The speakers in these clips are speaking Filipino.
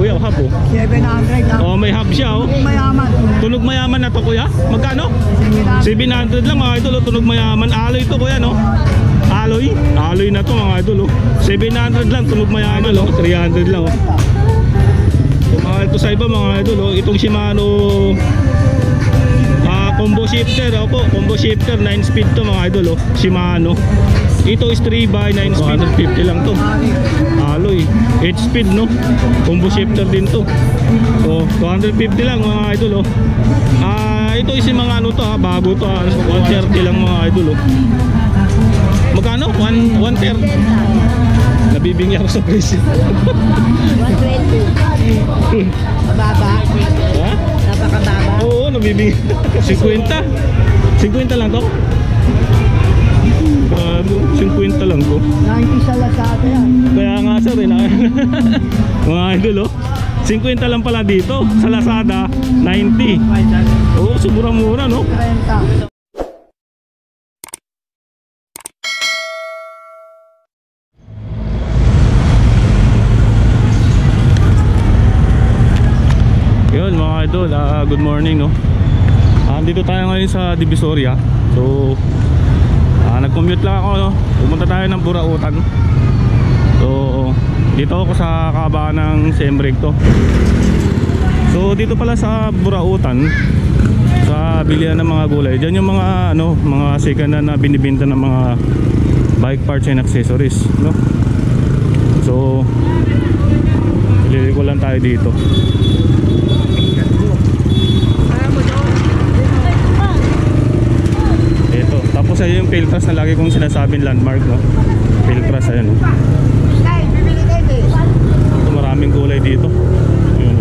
kuya, hub oh. 700 lang. Oh, may hub siya oh. Mayaman. Tunog mayaman na to kuya. Magkano? 700. 700 lang mga idol, oh. tunog mayaman. Alloy to kuya no. Alloy? Alloy na to mga idol oh. 700 lang tunog mayaman oh. 300 lang oh. Mahal to sa iba mga idol oh. Itong Shimano ah combo shifter opo, combo shifter 9 speed to mga idol oh. Shimano. Ito is 3 by 9 speed. 150 lang to. Alloy. 8 speed no. Combo shifter din to. So 250 lang mga idol oh. Ah, ito is yung mga ano to ha, bago to ha. 130 lang mga idol oh. Magkano? 1 130. Nabibingi ako sa presyo. 120. Mababa. ha? Napakababa. Nabibingi. 50. 50 lang to. Grabe, 50 lang to. 90 sa Lazada yan. Kaya nga sir, eh, mga idol oh. 50 lang pala dito sa Lazada 90 Oo, oh, mura no 30. Idol, ah, good morning no? Ah, Dito tayo ngayon sa Divisoria. So ah, Nag-commute lang ako no? Pumunta tayo ng Burautan. So Dito ako sa kabaan ng Semreg to. So dito pala sa Burautan Sa bilihan ng mga gulay Diyan yung mga ano Mga second na binibinta ng mga Bike parts and accessories no? So Liliko lang tayo dito Ito. Tapos ayun yung Piltras na lagi kong sinasabing landmark, no? Piltras, ayun. No? Ito, maraming gulay dito. Ayun.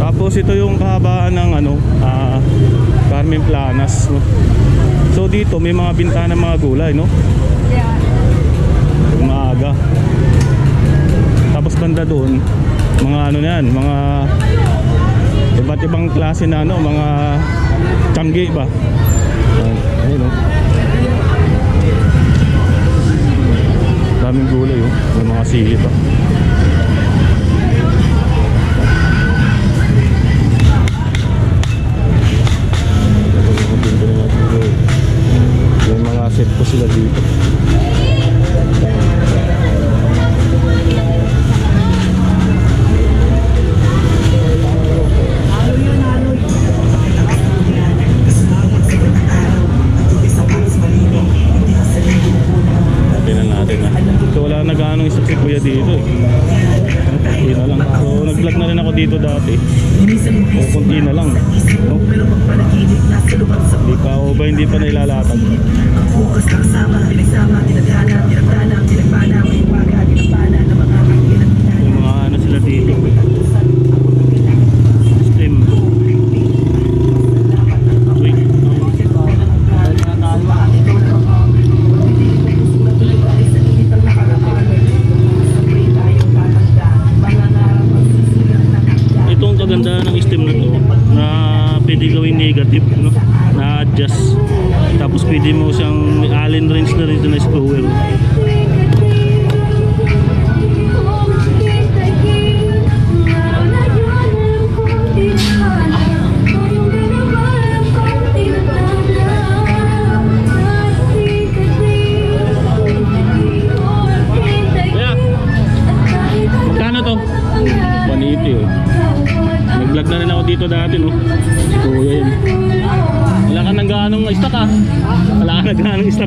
Tapos ito yung kahabaan ng ano, ah, Carmen Planas, no? So dito may mga binta ng mga gulay, no? Yung maaga. Tapos banda doon, mga ano na yan, mga iba't ibang klase na ano, mga tanggi ba? Ayun oh. Daming gulay oh, may mga sili pa. May mga po sila dito. Hindi pa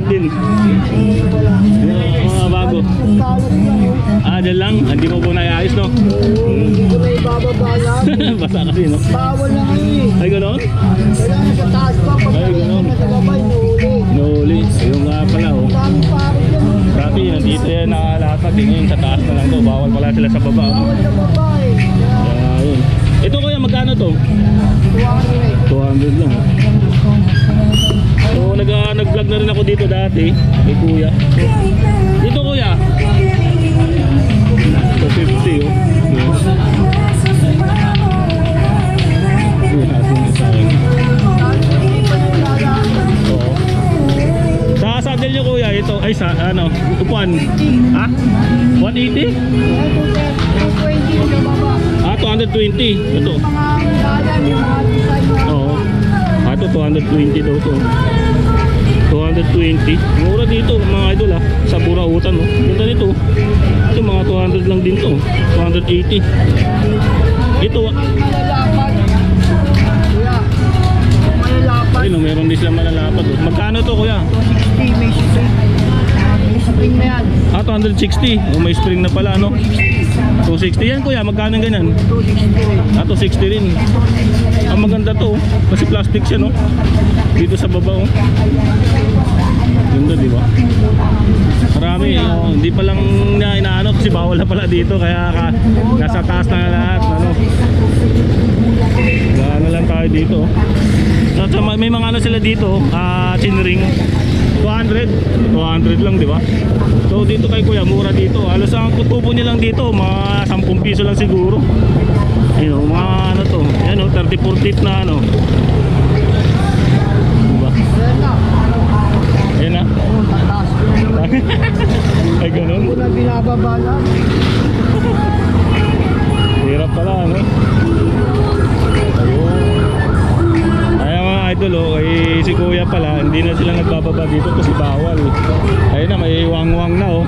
din. Yung mga bago. Ah, dyan lang. Hindi mo po naiayos no. Basta kasi no. Bawal na eh. Ay ganoon? Kailangan sa taas pa. Ay, nuuli. Nuli. Ayun nga pala oh. Oh. Dati nandito yan nakalatag. Eh, Ngayon sa taas na lang to. Bawal pala sila sa baba. Bawal sa babae. Kaya yun. Ito kuya, magkano to? 200 lang. oh. So nag ah, nag-vlog na rin ako dito dati kay kuya. Dito kuya. 250 oh. Yes. Kuya, sa akin? Oo. Sa saddle nyo kuya, ito ay sa ano, upuan. Ha? Eh, 180? 220 yung baba. Ah, 220. Ito. Oo. Ah, ito 220 daw to. 220. Mura dito mga idol ah. Sa Burautan oh. Ganda nito. Ito mga 200 lang din to. 280. Ito ah. Ayun oh, meron din sila malalapad oh. Magkano to kuya? 260, may spring. May spring na yan. Ah, 260. Oh, may spring na pala no. 260 yan kuya. Magkano ganyan? 260. Ah, 260 rin. Ang maganda to oh. Kasi plastic siya no. Dito sa baba oh. Ganda di ba? Marami, oh, hindi pa lang na inaano kasi bawal na pala dito kaya ka, nasa taas na lahat ano. Gaano lang tayo dito. oh. At sa- may mga ano sila dito, ah chinring 200, 200 lang, di ba? So dito kay Kuya, mura dito. Halos ang kutubo niya lang dito, mga 10 piso lang siguro. Ayun, oh, mga ano to. Yan oh, 30 40 na ano. Diba? Yan na. Ayan na. Ay ganun. Una binababa lang. Kuya pala, hindi na sila nagbababa dito kasi bawal. Ayun na, may wang-wang na, oh.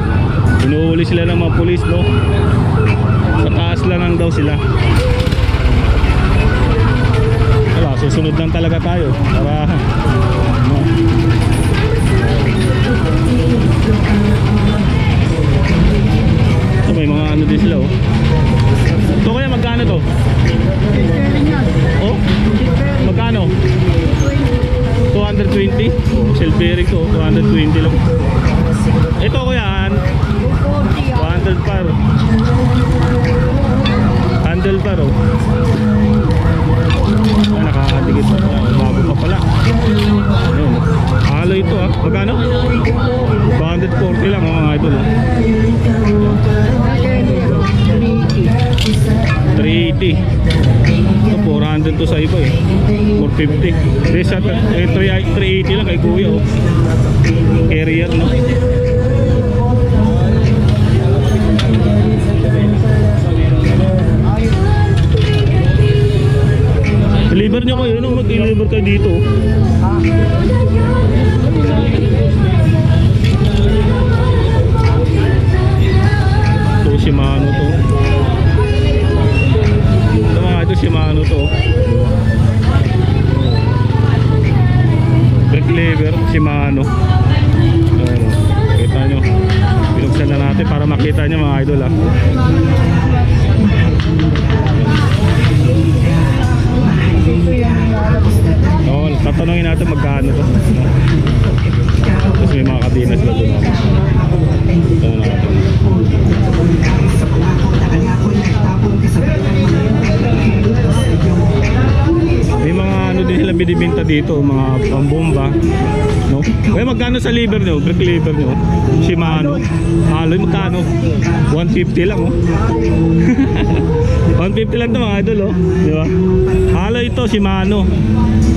Inuuli sila ng mga pulis, no? Sa taas lang daw sila. Wala, susunod lang talaga tayo. Para, ano. 380. 380. Ito 400 to sa iba eh. 450. Hindi sa eh, 3 380 lang kay kuya oh. Carrier no. Deliver nyo kayo, no? Mag-deliver kayo dito. Ah. Shimano to. Brake lever Shimano. Ayan, oh. Kita nyo. Binuksan na natin para makita nyo mga idol ah. Oo, tatanungin natin magkano to. Tapos may mga kadina sila doon. ah. Tanong natin. May mga ano din sila binibenta dito, mga pambomba. No? Kaya magkano sa liver nyo? Brake liver nyo? Shimano. Aloy magkano? 150 lang oh. 150 lang to mga idol oh. Di ba? Aloy ito, Shimano.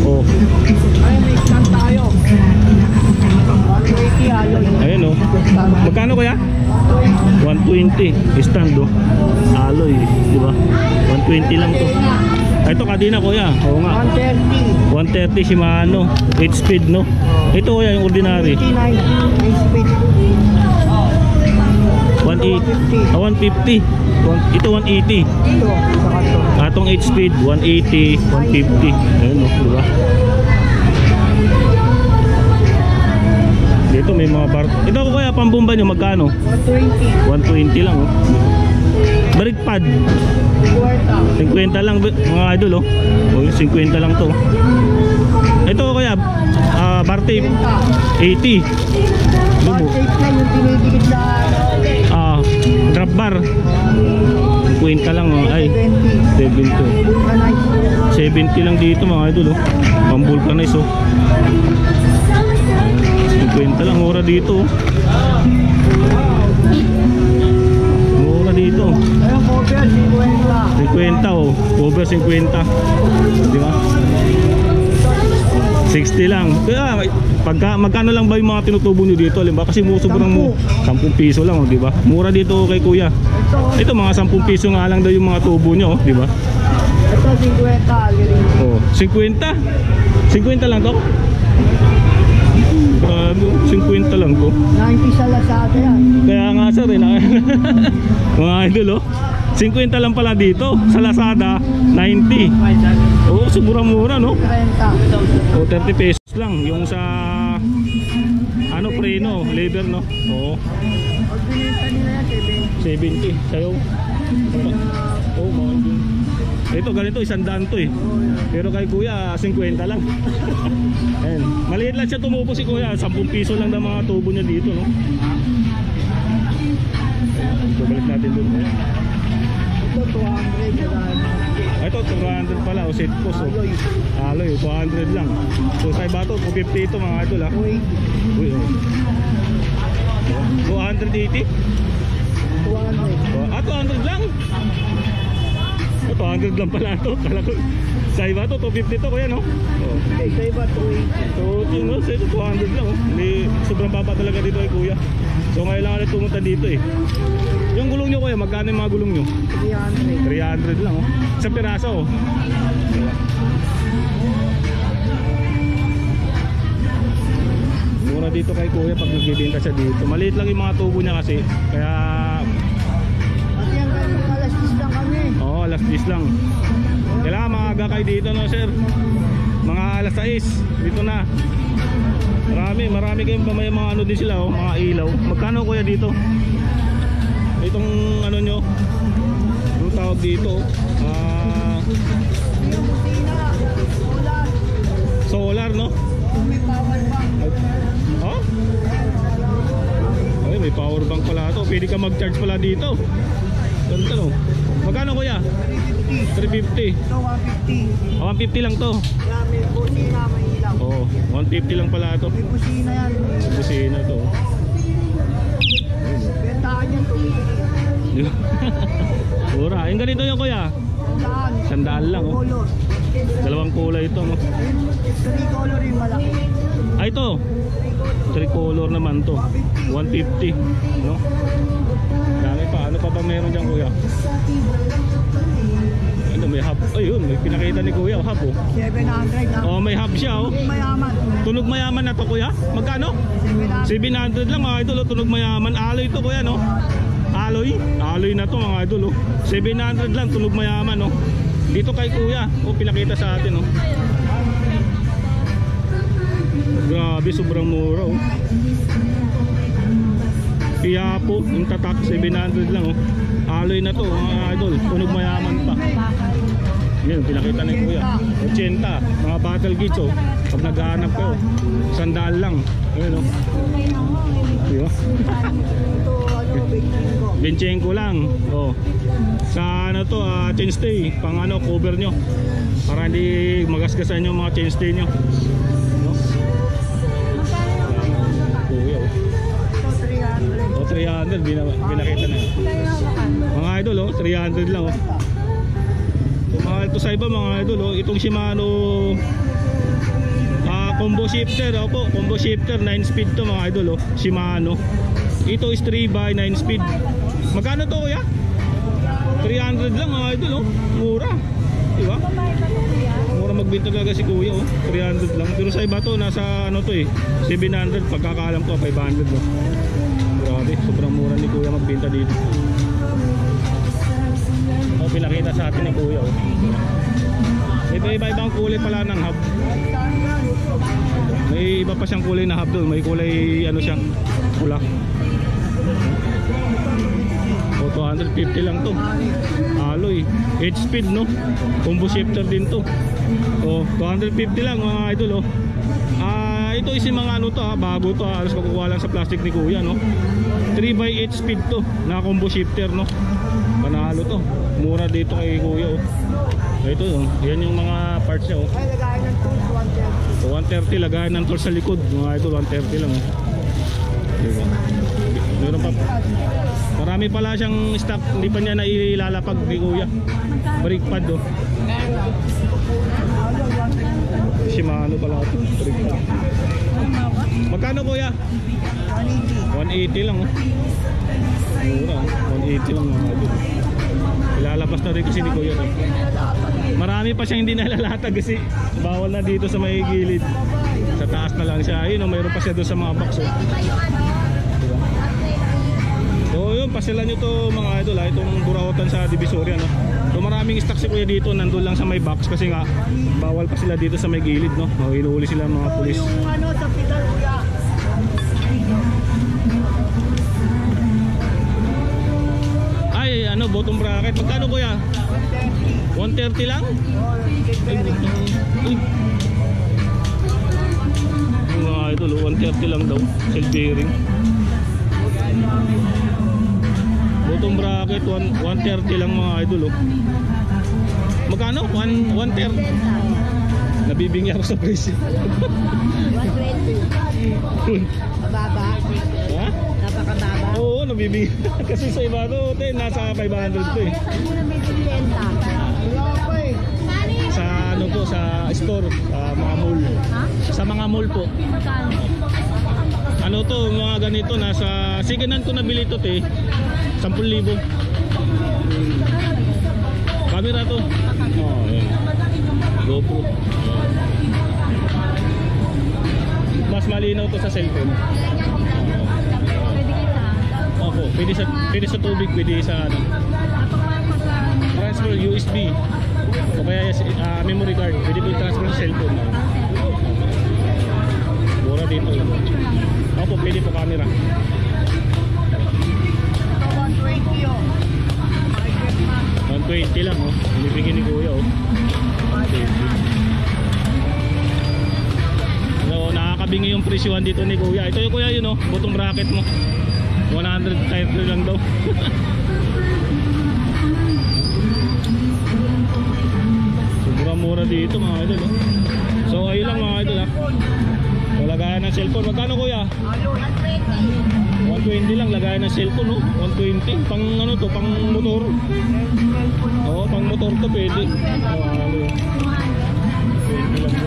Oh. Ay, may tayo. 180 alloy. Ayun oh. Magkano kaya? 120 stand oh. Aloy, di ba? 120 lang to. Ah, Ito kadina kuya. Oo nga. 130. 130 Shimano, 8 speed no. Ito kuya yung ordinary. 89. May speed. 180. Ah, 150. One- Ito 180. Ito. Atong 8 speed 180, 150. Ayun no, di ba? Dito may mga bar. Ito kuya pambomba nyo magkano? 120. 120 lang oh. Brake pad. Kuwarta. 50 lang mga idol oh. O, 50 lang to. Ito kaya ah bar tape 80. Lumo. 180 lang yung tinidikit na Ah, drop bar 50 lang oh. Ay, 20. 70. Vulcanize. 70 lang dito mga idol oh. Pang vulcanize oh. 50 lang mura dito oh. Mura dito. Ayun, cover, 50. 50 oh. Over 50. Di ba? 60 lang. Kaya pagka magkano lang ba yung mga tinutubo nyo dito? Alam ba? Kasi mo sobrang mo 10 piso lang, oh, di ba? Mura dito kay Kuya. Ito, mga 10 piso nga lang daw yung mga tubo nyo, oh, di ba? ito 50 alirin. Oh, 50. 50 lang to. Grabe, 50 lang to. 90 sa Lazada yan. Kaya nga sir, eh, mga idol oh. 50 lang pala dito sa Lazada, 90. Oh, sobrang-mura no? 30. O 30 pesos lang yung sa ano preno, leather no. Oo, yan, 70 sayo. Oh, din. Ito ganito isang daan to eh. Pero kay kuya 50 lang. Ayan. Maliit lang siya tumubo si kuya, 10 piso lang ng mga tubo niya dito no. Ayan, Balik natin doon. Ito 200. Kaya Ah, Ito 200 pala o set post oh. Aloy 200 lang. So sa iba to 250 ito mga idol ah. 280. Uy, oh. 280? 200. Oh, ah, 200 lang. Oh, 200 lang pala to. Kala ko sa iba to 250 to kuya no. Oh. Sa iba 280. So, yun no, sa ito 200 lang oh. Hindi sobrang baba talaga dito kay kuya. So ngayon lang ulit pumunta dito eh. Yung gulong nyo kuya, magkano yung mga gulong nyo? 300. 300 lang oh. Sa piraso oh. Mura dito kay kuya pag nagbibenta siya dito. Maliit lang yung mga tubo niya kasi. Kaya, alas 10 lang. Kailangan maaga kayo dito no sir. Mga alas 6, dito na. Marami, marami kayong may mga ano din sila oh, mga ilaw. Magkano kuya dito? Itong ano nyo? Yung tawag dito? Ah, ulan, solar no? may power bank. Oh? Ay, may power bank pala to. Pwede ka mag-charge pala dito. Ganda no. Magkano kuya? 350. 350. Ito 150. Ah, 150 lang to. Yan, may kusina, may ilaw. Oo, 150 lang pala to. May kusina yan. Busina to. Bentahan yan, 250. Mura. Yung ganito yung kuya. Sandaan lang oh. Dalawang kulay ito. No? Three color yung malaki. Ah, ito. Tricolor naman to. 150. No? Pa. Ba meron dyan kuya? Ano may hub? Ayun, may pinakita ni kuya. Hub oh. 700 na. Oh, may hub siya oh. Mayaman. Tunog mayaman na to kuya? Magkano? 700. 700 lang mga idol, oh. tunog mayaman. Alloy to kuya, no? Alloy? Alloy na to mga idol, oh. 700 lang, tunog mayaman, no? Dito kay kuya, oh, pinakita sa atin, oh. Grabe, sobrang mura, oh. Piyapo, yung tatak, 700 lang, oh. Alloy na to, mga idol, tunog mayaman pa. Yan, pinakita ni kuya. 80, mga battle kits, oh. Pag naghahanap kayo, sandal lang. Ayun, oh. Di ba? Benchenko lang. Oh. Sa ano to, ah, chainstay, pang ano, cover nyo. Para hindi magasgasan yung mga chainstay nyo. No? Kuya, oh. Ito, 300. Oh, 300, bina, binakita na. Mga idol, oh, 300 lang, oh. Mga ito sa iba, mga idol, oh, itong Shimano ah, combo shifter, opo, combo shifter, 9 speed to, mga idol, oh, Shimano. Ito is 3 by 9 speed. Magkano to, kuya? 300 lang, mga idol, oh. Mura. Di ba? Mura magbenta talaga si kuya, oh. 300 lang. Pero sa iba to, nasa ano to eh, 700. Pagkakaalam ko, 500, oh. Grabe, sobrang mura ni kuya magbenta dito. Oh, pinakita sa atin ni kuya, oh. Ito iba-ibang kulay pala ng hub. May iba pa siyang kulay na hub doon. May kulay ano siya, pula. O 250 lang to. Alloy. 8 speed no. Combo shifter din to. O 250 lang mga idol oh. Ah, ito is yung mga ano to ha, bago to ha. Alas makukuha lang sa plastic ni Kuya no. 3 by 8 speed to na combo shifter no. Panalo to. Mura dito kay Kuya oh. Ito oh. Yan yung mga parts niya oh. Ay, lagayan ng tools, 130. So 130 lagayan ng tool sa likod. Mga idol 130 lang oh. Diba? Meron pa Marami pala siyang stock, hindi pa niya nailalapag ni Kuya. Brake pad oh. Alo, 150. Shimano pala ito. Magkano kuya? 180 lang oh. Mura, oh. 180 lang mga idol. Ilalabas na rin kasi ni Kuya. No? Marami pa siyang hindi nalalatag kasi bawal na dito sa may gilid. Sa taas na lang siya. Ayun, oh, mayroon pa siya doon sa mga box. Oh. Diba? So yun, pasilan nyo to mga idol ha, itong burautan sa Divisoria no. So maraming stock si Kuya dito, nandun lang sa may box kasi nga bawal pa sila dito sa may gilid no. Oh, inuuli sila mga pulis. Yung ano, sa ano, bottom bracket. Magkano kuya? 130 lang? Ay, uy. Mga idol, oh, 130 lang daw. Cell bearing. Bottom bracket, one- 130 lang mga idol. Oh. Magkano? One- 130? Nabibingi ako sa presyo. 120. Mababa. Nabibingi. Kasi sa iba to, te, nasa 500 to eh. Sa ano po, sa store, sa mga mall. Sa mga mall po. Ano to, mga ganito, nasa, second hand ko nabili to te, 10,000. Hmm. Camera to. Oh, ayan. GoPro. Mas malinaw to sa cellphone. Opo, pwede sa, pwede sa tubig, pwede sa ano, transfer USB. O kaya ah, memory card, pwede po i-transfer sa cellphone. Mura dito. Opo, pwede po camera. Ito, 120. 120 lang oh. Binibigyan ni Kuya oh. 120. So, nakakabingi yung presyuhan dito ni Kuya. Ito yung Kuya yun oh, bottom bracket mo. 130 lang daw. Sobrang mura dito mga idol oh. So, ayun lang mga idol ah. So, lagayan ng cellphone. Magkano Kuya? Ano, 120. 120 lang lagayan ng cellphone no. 120 pang ano to, pang motor. Oo, pang motor to pwede. Oo, yun. 20 lang to.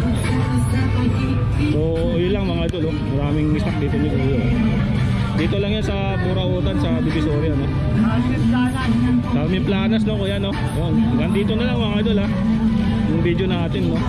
So, yun lang mga idol, oh. maraming stock dito ni Kuya. oh. Dito lang yan sa Burautan, sa Divisoria, no? May planas, no, kuya, no? Yun. Hanggang dito na lang mga idol, ha? Yung video natin, no?